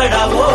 बढ़ाओ